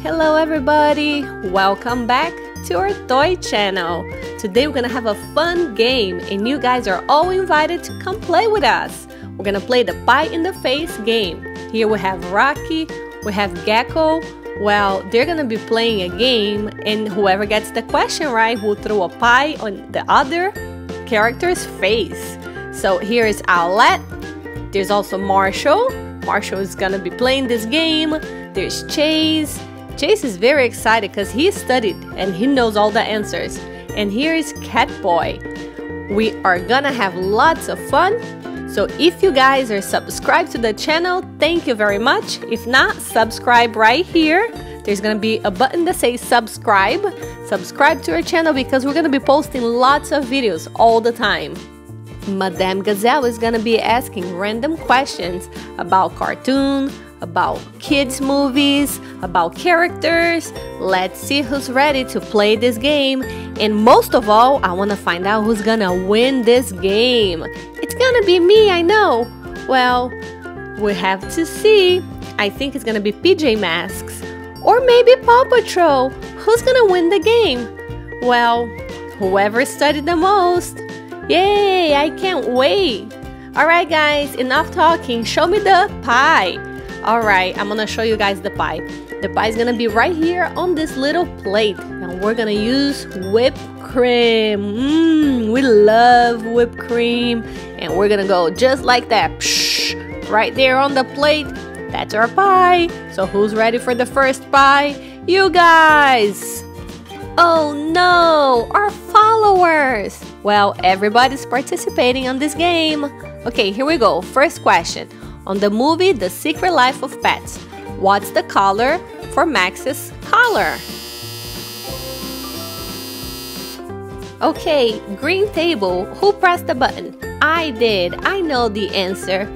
Hello everybody! Welcome back to our toy channel. Today we're gonna have a fun game and you guys are all invited to come play with us. We're gonna play the pie in the face game. Here we have Rocky, we have Gecko. Well, they're gonna be playing a game and whoever gets the question right will throw a pie on the other character's face. So here is Owlette. There's also Marshall. Marshall is gonna be playing this game. There's Chase. Chase is very excited because he studied and he knows all the answers. And here is Catboy. We are gonna have lots of fun. So if you guys are subscribed to the channel, thank you very much. If not, subscribe right here. There's gonna be a button that says subscribe. Subscribe to our channel because we're gonna be posting lots of videos all the time. Madame Gazelle is gonna be asking random questions about cartoon, about kids movies, about characters. Let's see who's ready to play this game. And most of all, I wanna find out who's gonna win this game. It's gonna be me, I know. Well, we have to see. I think it's gonna be PJ Masks. Or maybe Paw Patrol. Who's gonna win the game? Well, whoever studied the most. Yay, I can't wait. Alright guys, enough talking. Show me the pie. Alright, I'm gonna show you guys the pie. The pie is gonna be right here on this little plate. And we're gonna use whipped cream. Mmm, we love whipped cream. And we're gonna go just like that. Psh, right there on the plate. That's our pie. So who's ready for the first pie? You guys! Oh no, our followers! Well, everybody's participating on this game. Okay, here we go. First question. On the movie The Secret Life of Pets, what's the color for Max's collar? Okay, green table. Who pressed the button? I did. I know the answer.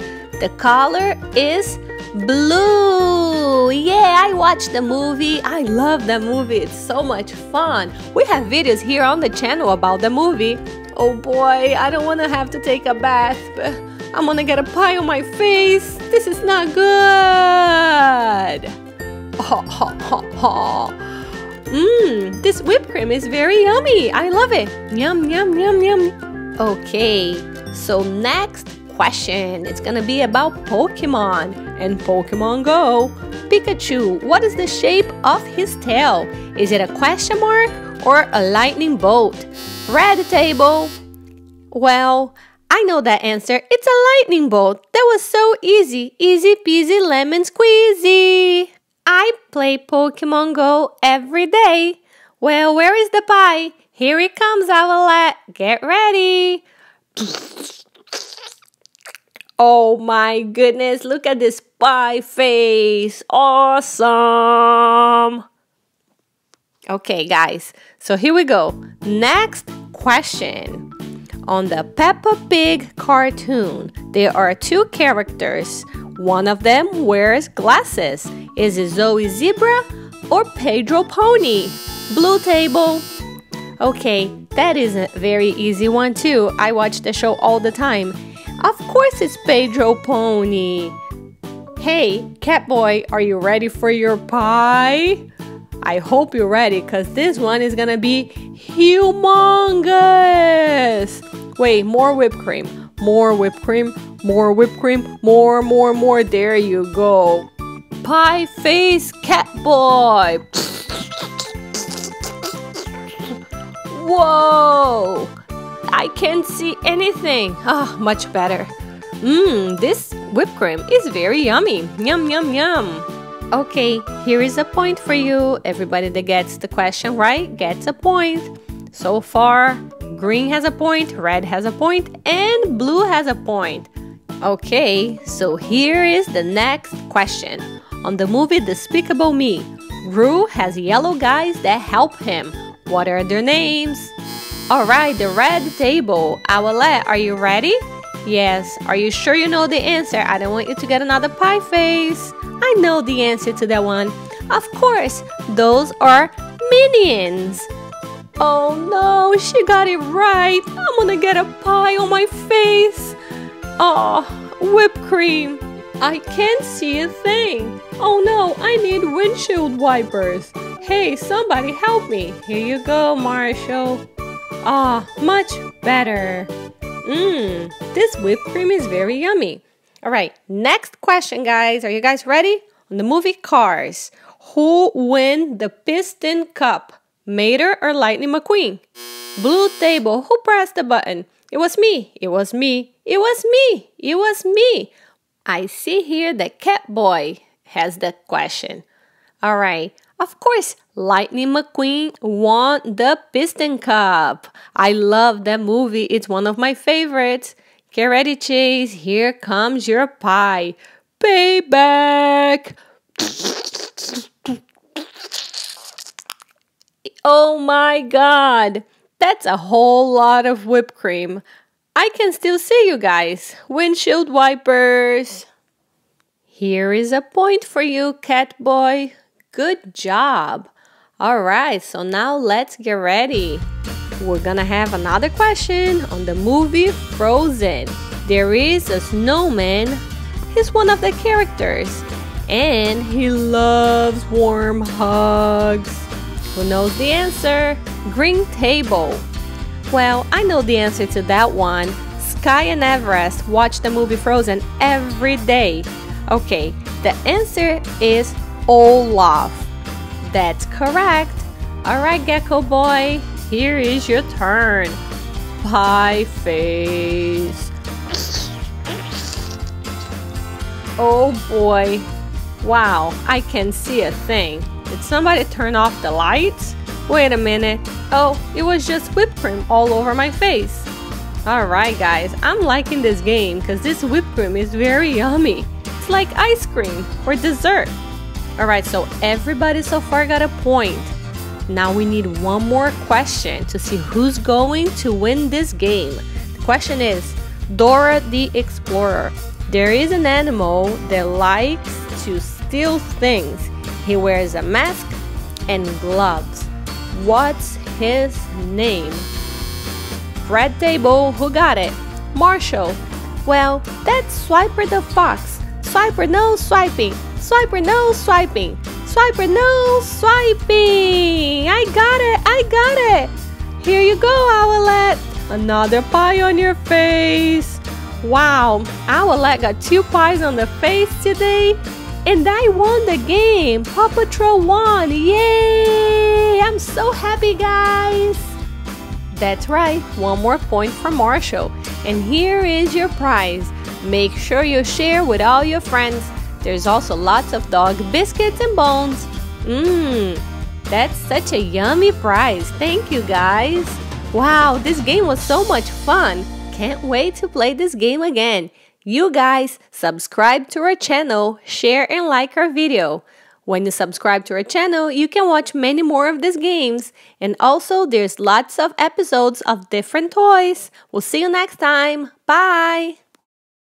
The color is Blue! Yeah, I watched the movie. I love the movie. It's so much fun. We have videos here on the channel about the movie. Oh boy, I don't want to have to take a bath, I'm gonna get a pie on my face. This is not good. Ha ha ha ha. Mmm, this whipped cream is very yummy. I love it. Yum, yum, yum, yum. Okay, so next question. It's gonna be about Pokemon and Pokemon Go. Pikachu, what is the shape of his tail? Is it a question mark or a lightning bolt? Red table. Well, I know that answer. It's a lightning bolt. That was so easy. Easy peasy lemon squeezy. I play Pokemon Go every day. Well, where is the pie? Here it comes, Owlette. Get ready. Oh my goodness, look at this pie face. Awesome. Okay, guys, so here we go. Next question. On the Peppa Pig cartoon, there are two characters. One of them wears glasses. Is it Zoe Zebra or Pedro Pony? Blue table. Okay, that is a very easy one too. I watch the show all the time. Of course it's Pedro Pony. Hey, Catboy, are you ready for your pie? I hope you're ready because this one is gonna be humongous. Wait, more whipped cream, more whipped cream, more whipped cream, more, more, more. There you go. Pie face cat boy. Whoa! I can't see anything. Ah, oh, much better. Mmm, this whipped cream is very yummy. Yum, yum, yum. Okay, here is a point for you. Everybody that gets the question right gets a point. So far, green has a point, red has a point, and blue has a point. Okay, so here is the next question. On the movie Despicable Me, Gru has yellow guys that help him. What are their names? Alright, the red table. Owlette, are you ready? Yes. Are you sure you know the answer? I don't want you to get another pie face. I know the answer to that one. Of course, those are minions. Oh no, she got it right. I'm gonna get a pie on my face. Oh, whipped cream. I can't see a thing. Oh no, I need windshield wipers. Hey, somebody help me. Here you go, Marshall. Ah, much better. Mmm, this whipped cream is very yummy. All right, next question, guys. Are you guys ready? On the movie Cars, who win the Piston Cup? Mater or Lightning McQueen? Blue table, who pressed the button? It was me. It was me. It was me. It was me. I see here that Catboy has the question. All right. Of course, Lightning McQueen won the Piston Cup. I love that movie. It's one of my favorites. Get ready, Chase. Here comes your pie. Payback. Oh my god. That's a whole lot of whipped cream. I can still see you guys. Windshield wipers. Here is a point for you, cat boy. Good job. Alright, so now let's get ready. We're gonna have another question on the movie Frozen. There is a snowman. He's one of the characters. And he loves warm hugs. Who knows the answer? Green table. Well, I know the answer to that one. Skye and Everest watch the movie Frozen every day. Okay, the answer is Olaf. That's correct. Alright, Gecko Boy, here is your turn. Pie face. Oh boy. Wow, I can see a thing. Did somebody turn off the lights? Wait a minute. Oh, it was just whipped cream all over my face. Alright guys, I'm liking this game because this whipped cream is very yummy. It's like ice cream or dessert. Alright, so everybody so far got a point. Now we need one more question to see who's going to win this game. The question is Dora the Explorer. There is an animal that likes to steal things he wears a mask and gloves. What's his name? Red table, who got it? Marshall. Well, that's Swiper the Fox. Swiper no swiping. Swiper no swiping. Swiper no swiping. I got it. I got it. Here you go, Owlette. Another pie on your face. Wow, Owlette got two pies on the face today. And I won the game! Paw Patrol won! Yay! I'm so happy, guys! That's right, one more point for Marshall. And here is your prize. Make sure you share with all your friends. There's also lots of dog biscuits and bones. Mmm, that's such a yummy prize. Thank you, guys. Wow, this game was so much fun. Can't wait to play this game again. You guys subscribe to our channel, share and like our video. When you subscribe to our channel, you can watch many more of these games. And also, there's lots of episodes of different toys. We'll see you next time. Bye!